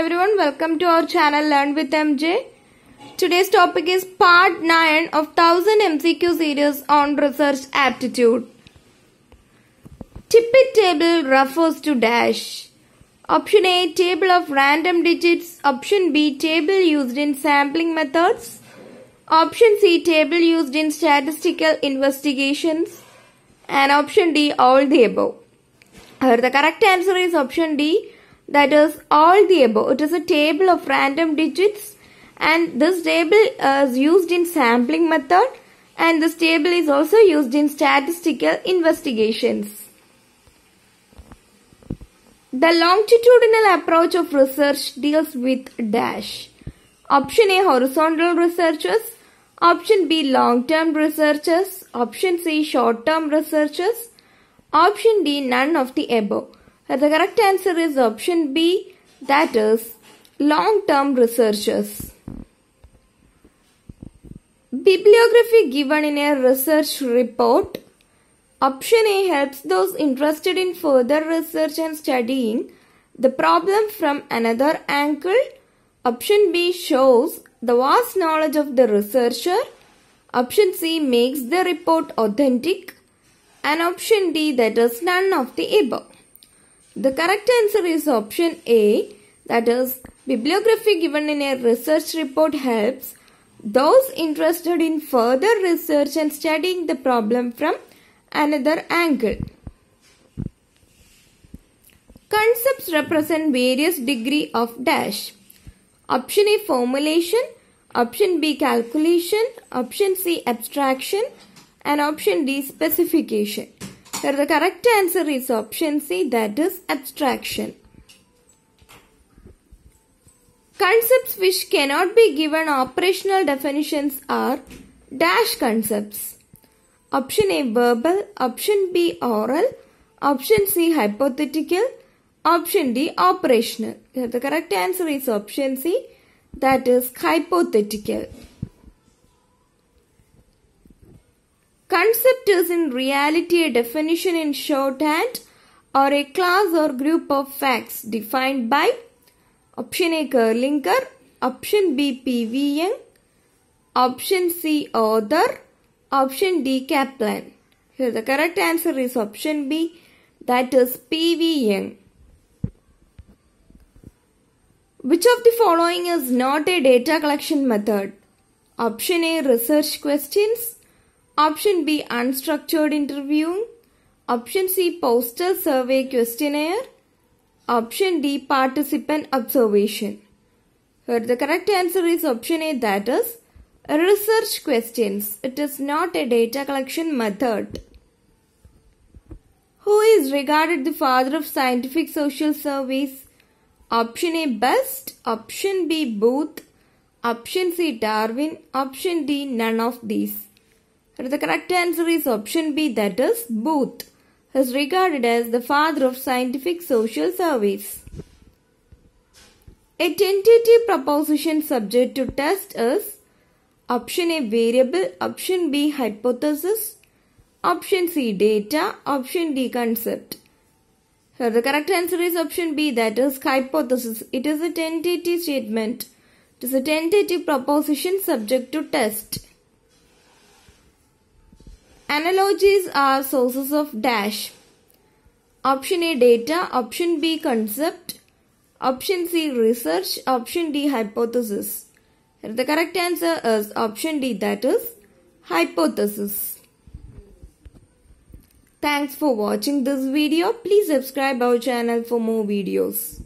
everyone, welcome to our channel Learn with MJ. Today's topic is part 9 of 1000 MCQ series on research aptitude. Tippett table refers to dash. Option A table of random digits. Option B table used in sampling methods. Option C table used in statistical investigations. And option D all the above. Here the correct answer is option D that is all the above. It is a table of random digits and this table is used in sampling method and this table is also used in statistical investigations. The longitudinal approach of research deals with dash. Option A horizontal researchers, option B long term researchers, option C short term researchers, option D none of the above. The correct answer is option B that is long term researchers. Bibliography given in a research report. Option A helps those interested in further research and studying the problem from another angle. Option B shows the vast knowledge of the researcher. Option C makes the report authentic. And option D that is none of the above. The correct answer is option A that is bibliography given in a research report helps those interested in further research and studying the problem from another angle. Concepts represent various degree of dash. Option A formulation, option B calculation, option C abstraction and option D specification. Here the correct answer is option C that is abstraction. Concepts which cannot be given operational definitions are dash concepts. Option A verbal, option B oral, option C hypothetical, option D operational. Here the correct answer is option C that is hypothetical. Concept is in reality a definition in shorthand or a class or group of facts defined by option A Kerlinger, option B P.V. Young, option C author, option D Kaplan. Here the correct answer is option B that is P.V. Young. Which of the following is not a data collection method? Option A research questions, Option B unstructured interviewing. Option C postal survey questionnaire. Option D participant observation. Here the correct answer is option A that is research questions. It is not a data collection method. Who is regarded the father of scientific social surveys? Option A Best, option B Booth, option C Darwin, option D none of these. The correct answer is option B that is Booth is regarded as the father of scientific social service. A tentative proposition subject to test is option A variable, option B hypothesis, option C data, option D concept. Here the correct answer is option B that is hypothesis. It is a tentative statement. It is a tentative proposition subject to test. Analogies are sources of dash. Option A data, option B concept, option C research, option D hypothesis. The correct answer is option D that is hypothesis. Thanks for watching this video. Please subscribe our channel for more videos.